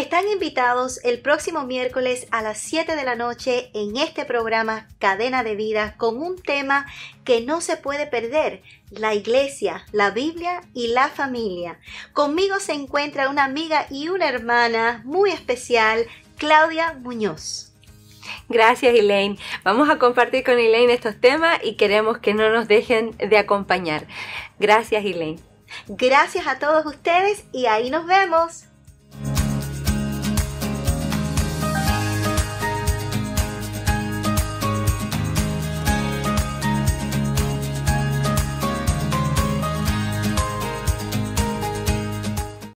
Están invitados el próximo miércoles a las 7 de la noche en este programa Cadena de Vida con un tema que no se puede perder, la iglesia, la Biblia y la familia. Conmigo se encuentra una amiga y una hermana muy especial, Claudia Muñoz. Gracias Elaine. Vamos a compartir con Elaine estos temas y queremos que no nos dejen de acompañar. Gracias Elaine. Gracias a todos ustedes y ahí nos vemos.